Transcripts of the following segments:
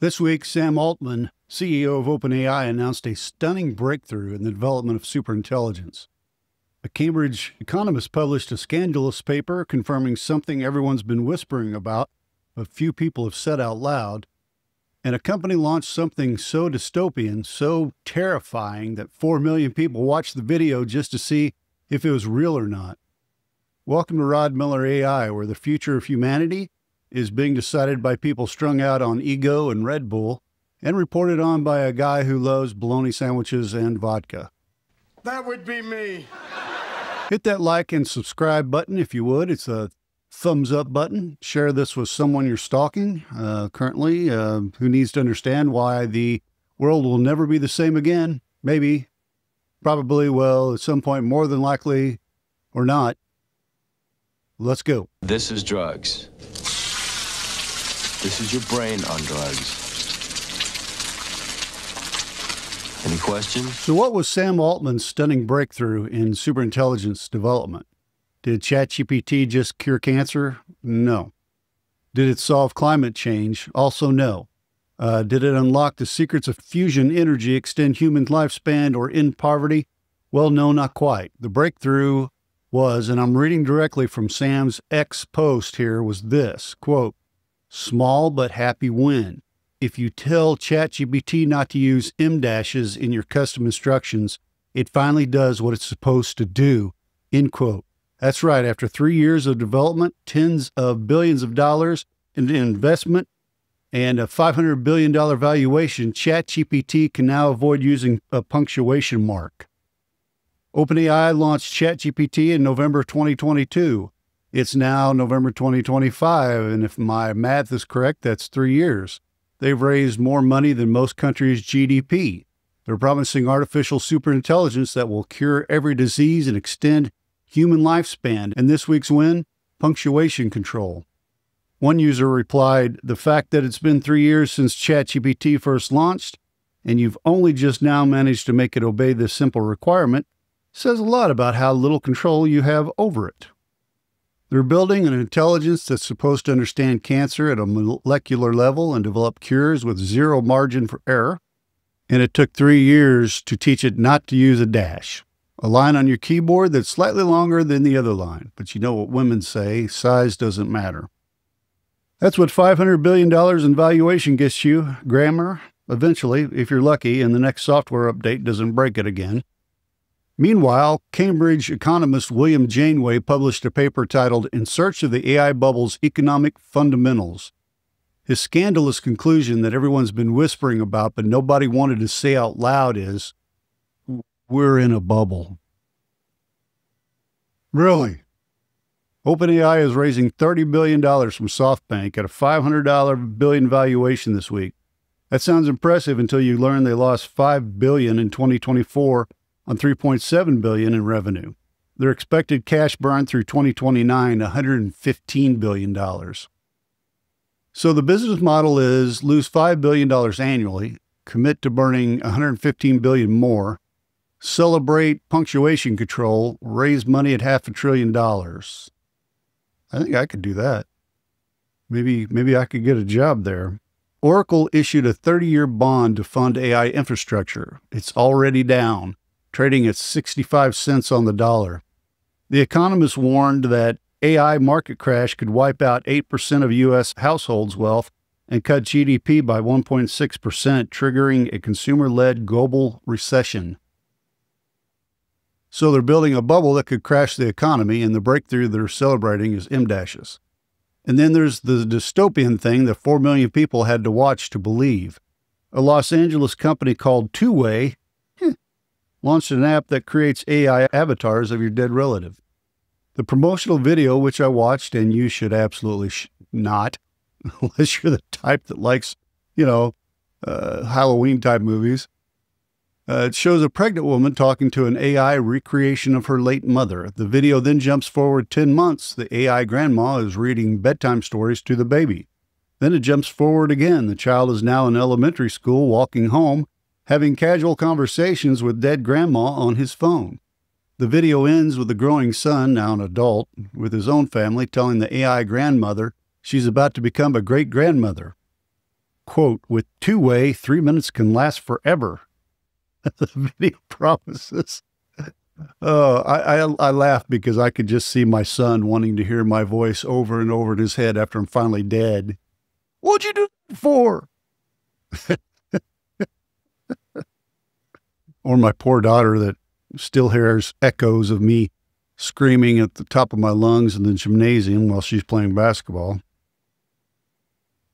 This week, Sam Altman, CEO of OpenAI, announced a stunning breakthrough in the development of superintelligence. A Cambridge economist published a scandalous paper confirming something everyone's been whispering about, but few people have said out loud. And a company launched something so dystopian, so terrifying, that 4 million people watched the video just to see if it was real or not. Welcome to Rod Miller AI, where the future of humanity is being decided by people strung out on ego and Red Bull and reported on by a guy who loves bologna sandwiches and vodka. That would be me. Hit that like and subscribe button if you would. It's a thumbs up button. Share this with someone you're stalking uh, currently uh, who needs to understand why the world will never be the same again. Maybe, probably, well, at some point, more than likely or not. Let's go. This is drugs. This is your brain on drugs. Any questions? So, what was Sam Altman's stunning breakthrough in superintelligence development? Did ChatGPT just cure cancer? No. Did it solve climate change? Also, no. Uh, did it unlock the secrets of fusion energy, extend human lifespan, or end poverty? Well, no, not quite. The breakthrough was, and I'm reading directly from Sam's X post here, was this quote, small but happy win. If you tell ChatGPT not to use em dashes in your custom instructions, it finally does what it's supposed to do. End quote. That's right. After three years of development, tens of billions of dollars in investment, and a $500 billion valuation, ChatGPT can now avoid using a punctuation mark. OpenAI launched ChatGPT in November 2022. It's now November 2025, and if my math is correct, that's three years. They've raised more money than most countries' GDP. They're promising artificial superintelligence that will cure every disease and extend human lifespan. And this week's win punctuation control. One user replied, The fact that it's been three years since ChatGPT first launched, and you've only just now managed to make it obey this simple requirement, says a lot about how little control you have over it. They're building an intelligence that's supposed to understand cancer at a molecular level and develop cures with zero margin for error. And it took three years to teach it not to use a dash, a line on your keyboard that's slightly longer than the other line. But you know what women say size doesn't matter. That's what $500 billion in valuation gets you. Grammar, eventually, if you're lucky, and the next software update doesn't break it again. Meanwhile, Cambridge economist William Janeway published a paper titled In Search of the AI Bubble's Economic Fundamentals. His scandalous conclusion that everyone's been whispering about but nobody wanted to say out loud is we're in a bubble. Really? OpenAI is raising $30 billion from SoftBank at a $500 billion valuation this week. That sounds impressive until you learn they lost 5 billion in 2024 on 3.7 billion in revenue. Their expected cash burn through 2029 115 billion dollars. So the business model is lose 5 billion dollars annually, commit to burning 115 billion more, celebrate punctuation control, raise money at half a trillion dollars. I think I could do that. Maybe maybe I could get a job there. Oracle issued a 30-year bond to fund AI infrastructure. It's already down trading at 65 cents on the dollar. The economists warned that AI market crash could wipe out 8% of U.S. households' wealth and cut GDP by 1.6%, triggering a consumer led global recession. So they're building a bubble that could crash the economy, and the breakthrough they're celebrating is em dashes. And then there's the dystopian thing that 4 million people had to watch to believe. A Los Angeles company called 2wai launched an app that creates AI avatars of your dead relative. The promotional video, which I watched, and you should absolutely sh- not, unless you're the type that likes, you know, uh, Halloween type movies. Uh, it shows a pregnant woman talking to an AI recreation of her late mother. The video then jumps forward 10 months. The AI grandma is reading bedtime stories to the baby. Then it jumps forward again. The child is now in elementary school, walking home, having casual conversations with dead grandma on his phone. The video ends with the growing son, now an adult, with his own family telling the AI grandmother she's about to become a great grandmother. quote, with 2wai, three minutes can last forever. the video promises. Oh, I, I, I laugh because I could just see my son wanting to hear my voice over and over in his head after I'm finally dead. What'd you do for? or my poor daughter that still hears echoes of me screaming at the top of my lungs in the gymnasium while she's playing basketball.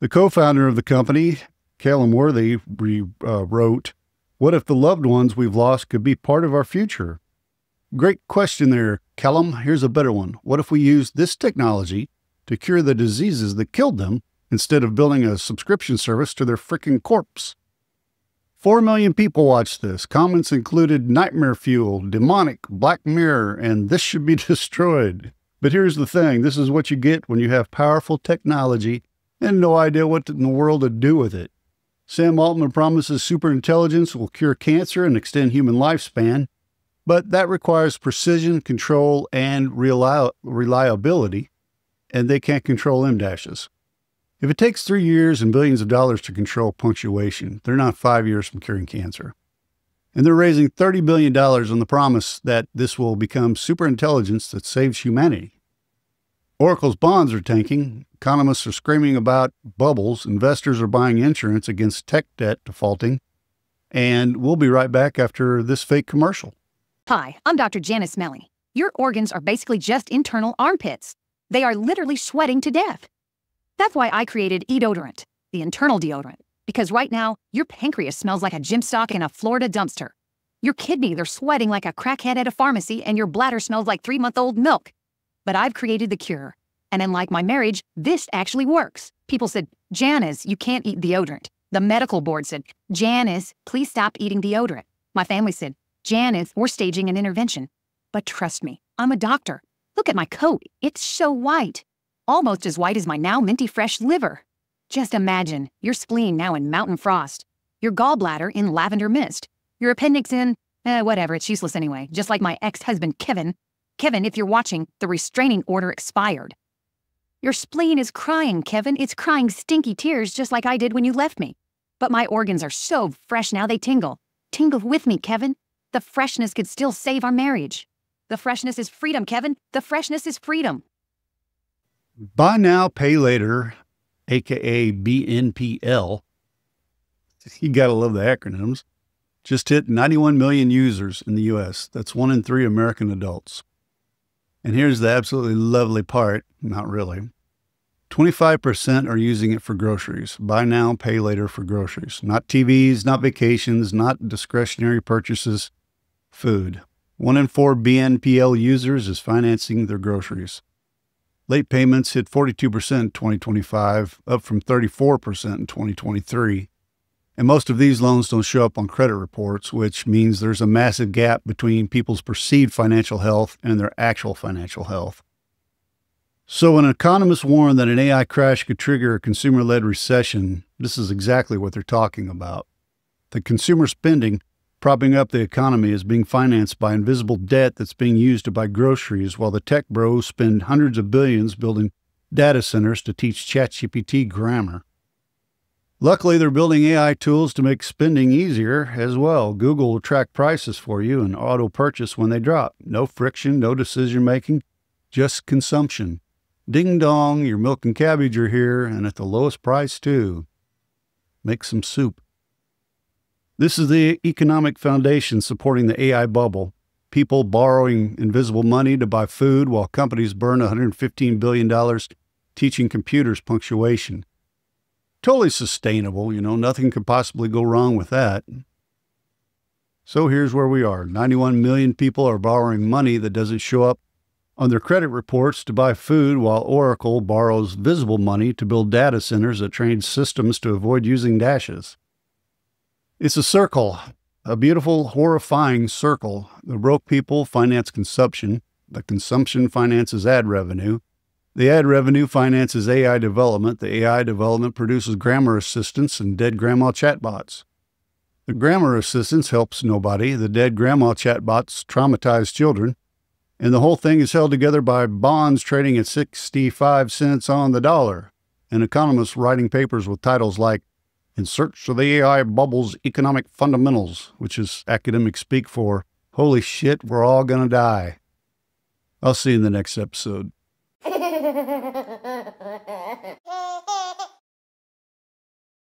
The co founder of the company, Calum Worthy, re, uh, wrote, What if the loved ones we've lost could be part of our future? Great question there, Calum. Here's a better one. What if we use this technology to cure the diseases that killed them instead of building a subscription service to their freaking corpse? Four million people watched this. Comments included nightmare fuel, demonic, black mirror, and this should be destroyed. But here's the thing this is what you get when you have powerful technology and no idea what in the world to do with it. Sam Altman promises superintelligence will cure cancer and extend human lifespan, but that requires precision, control, and reliability, and they can't control em dashes. If it takes three years and billions of dollars to control punctuation, they're not five years from curing cancer. And they're raising $30 billion on the promise that this will become superintelligence that saves humanity. Oracle's bonds are tanking. Economists are screaming about bubbles. Investors are buying insurance against tech debt defaulting. And we'll be right back after this fake commercial. Hi, I'm Dr. Janice Melly. Your organs are basically just internal armpits. They are literally sweating to death. That's why I created Edodorant, the internal deodorant, because right now, your pancreas smells like a gym stock in a Florida dumpster. Your kidneys are sweating like a crackhead at a pharmacy, and your bladder smells like three month old milk. But I've created the cure. And unlike my marriage, this actually works. People said, Janice, you can't eat deodorant. The medical board said, Janice, please stop eating deodorant. My family said, Janice, we're staging an intervention. But trust me, I'm a doctor. Look at my coat. It's so white almost as white as my now minty fresh liver. Just imagine, your spleen now in mountain frost, your gallbladder in lavender mist, your appendix in, eh, whatever, it's useless anyway, just like my ex-husband Kevin. Kevin, if you're watching, the restraining order expired. Your spleen is crying, Kevin. It's crying stinky tears just like I did when you left me. But my organs are so fresh now they tingle. Tingle with me, Kevin. The freshness could still save our marriage. The freshness is freedom, Kevin. The freshness is freedom. Buy Now, Pay Later, aka BNPL, you got to love the acronyms, just hit 91 million users in the US. That's one in three American adults. And here's the absolutely lovely part not really. 25% are using it for groceries. Buy now, pay later for groceries. Not TVs, not vacations, not discretionary purchases, food. One in four BNPL users is financing their groceries. Late payments hit 42% in 2025, up from 34% in 2023. And most of these loans don't show up on credit reports, which means there's a massive gap between people's perceived financial health and their actual financial health. So, when economists warn that an AI crash could trigger a consumer led recession, this is exactly what they're talking about. The consumer spending propping up the economy is being financed by invisible debt that's being used to buy groceries while the tech bros spend hundreds of billions building data centers to teach ChatGPT grammar. Luckily, they're building AI tools to make spending easier as well. Google will track prices for you and auto purchase when they drop. No friction, no decision making, just consumption. Ding dong, your milk and cabbage are here, and at the lowest price, too. Make some soup. This is the economic foundation supporting the AI bubble. People borrowing invisible money to buy food while companies burn $115 billion teaching computers punctuation. Totally sustainable, you know, nothing could possibly go wrong with that. So here's where we are 91 million people are borrowing money that doesn't show up on their credit reports to buy food, while Oracle borrows visible money to build data centers that train systems to avoid using dashes. It's a circle, a beautiful, horrifying circle. The broke people finance consumption. The consumption finances ad revenue. The ad revenue finances AI development. The AI development produces grammar assistants and dead grandma chatbots. The grammar assistance helps nobody. The dead grandma chatbots traumatize children. And the whole thing is held together by bonds trading at 65 cents on the dollar and economists writing papers with titles like in search of the AI bubble's economic fundamentals, which is academic speak for holy shit, we're all gonna die. I'll see you in the next episode.